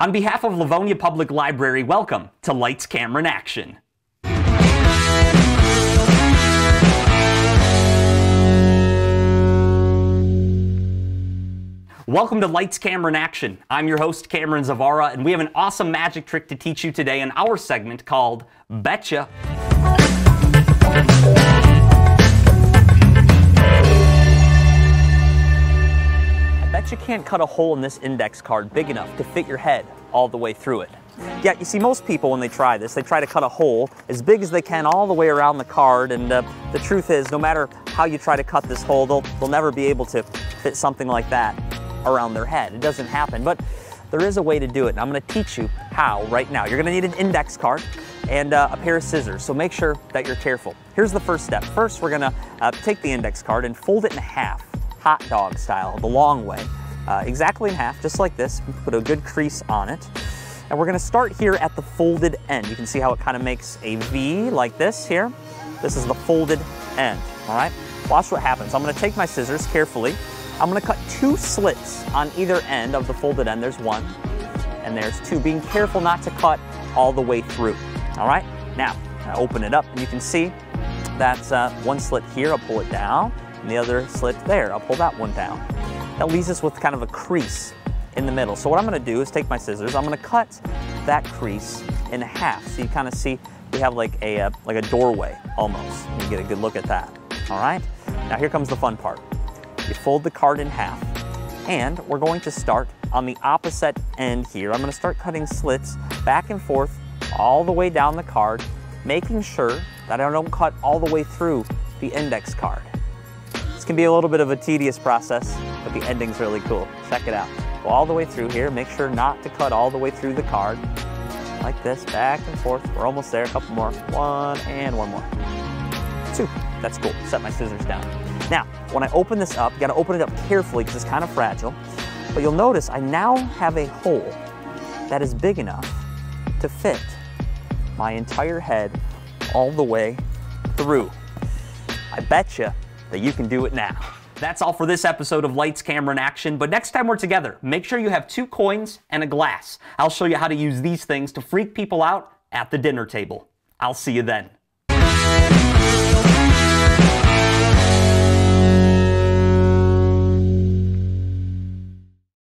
On behalf of Livonia Public Library, welcome to Lights, Cameron, Action. Welcome to Lights, Cameron, Action. I'm your host, Cameron Zavara, and we have an awesome magic trick to teach you today in our segment called Betcha. You can't cut a hole in this index card big enough to fit your head all the way through it. Yeah, you see, most people when they try this, they try to cut a hole as big as they can all the way around the card, and uh, the truth is, no matter how you try to cut this hole, they'll, they'll never be able to fit something like that around their head. It doesn't happen, but there is a way to do it, and I'm gonna teach you how right now. You're gonna need an index card and uh, a pair of scissors, so make sure that you're careful. Here's the first step. First, we're gonna uh, take the index card and fold it in half, hot dog style, the long way. Uh, exactly in half, just like this. Put a good crease on it. And we're gonna start here at the folded end. You can see how it kind of makes a V like this here. This is the folded end, all right? Watch what happens. I'm gonna take my scissors carefully. I'm gonna cut two slits on either end of the folded end. There's one, and there's two. Being careful not to cut all the way through, all right? Now, I open it up, and you can see that's uh, one slit here. I'll pull it down, and the other slit there. I'll pull that one down. That leaves us with kind of a crease in the middle. So what I'm gonna do is take my scissors, I'm gonna cut that crease in half. So you kind of see we have like a, uh, like a doorway almost. You get a good look at that, all right? Now here comes the fun part. You fold the card in half and we're going to start on the opposite end here. I'm gonna start cutting slits back and forth all the way down the card, making sure that I don't cut all the way through the index card. This can be a little bit of a tedious process, but the ending's really cool. Check it out. Go all the way through here. Make sure not to cut all the way through the card. Like this, back and forth. We're almost there. A couple more. One and one more. Two. That's cool. Set my scissors down. Now, when I open this up, you gotta open it up carefully because it's kind of fragile. But you'll notice I now have a hole that is big enough to fit my entire head all the way through. I bet you that you can do it now. That's all for this episode of Lights, Cameron, Action. But next time we're together, make sure you have two coins and a glass. I'll show you how to use these things to freak people out at the dinner table. I'll see you then.